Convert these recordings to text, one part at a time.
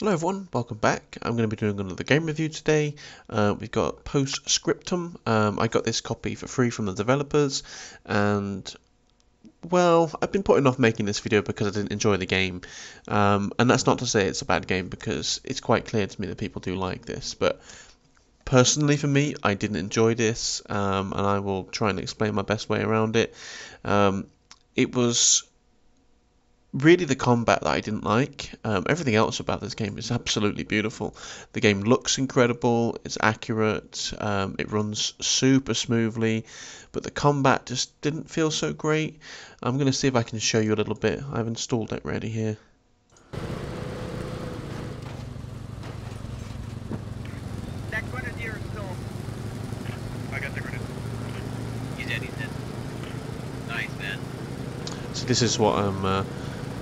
Hello everyone, welcome back. I'm going to be doing another game review today. Uh, we've got Post Scriptum. Um, I got this copy for free from the developers and well, I've been putting off making this video because I didn't enjoy the game. Um, and that's not to say it's a bad game because it's quite clear to me that people do like this. But personally for me, I didn't enjoy this um, and I will try and explain my best way around it. Um, it was really the combat that I didn't like. Um, everything else about this game is absolutely beautiful. The game looks incredible, it's accurate, um, it runs super smoothly, but the combat just didn't feel so great. I'm going to see if I can show you a little bit. I've installed it ready here. That grenadier is still. I got the grenadier. He's dead, he's dead. Nice, man. So this is what I'm, uh,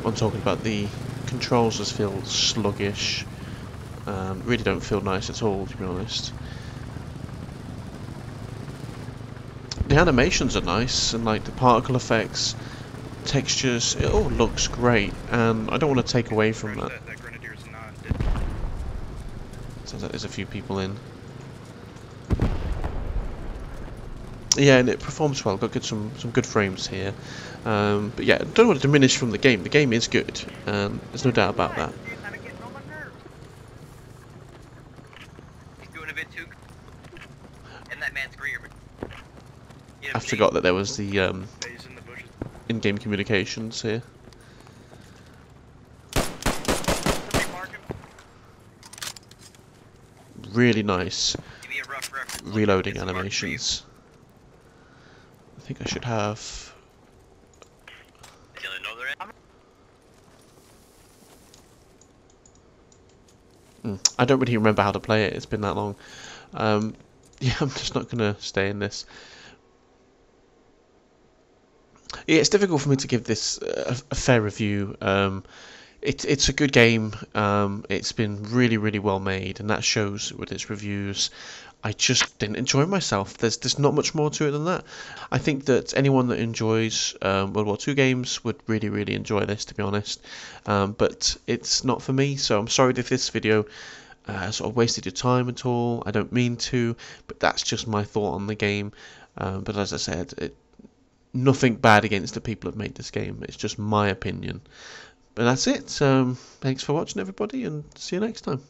I'm talking about. The controls just feel sluggish. Um, really don't feel nice at all, to be honest. The animations are nice, and like the particle effects, textures, it all looks great, and I don't want to take away from that. That, that grenadier's not dead. Sounds like there's a few people in. Yeah, and it performs well. Got good some some good frames here. Um, but yeah, don't want to diminish from the game. The game is good, and there's no doubt about that. I'm getting on my nerves. He's doing a bit too. And that man's rear. I forgot that there was the um, in the bushes. in-game communications here. Somebody mark him. Really nice Give me a rough reference. reloading It's a mark for you. animations. I think I should have. Is he on the other end? Mm, I don't really remember how to play it. It's been that long. Um, yeah, I'm just not gonna stay in this. Yeah, it's difficult for me to give this a, a fair review. Um, it, it's a good game. Um, it's been really, really well made, and that shows with its reviews. I just didn't enjoy myself. There's there's not much more to it than that. I think that anyone that enjoys um, World War II games would really, really enjoy this, to be honest. Um, but it's not for me, so I'm sorry if this video uh, sort of wasted your time at all. I don't mean to, but that's just my thought on the game. Um, but as I said, it, nothing bad against the people who've made this game. It's just my opinion. But that's it. Um, thanks for watching, everybody, and see you next time.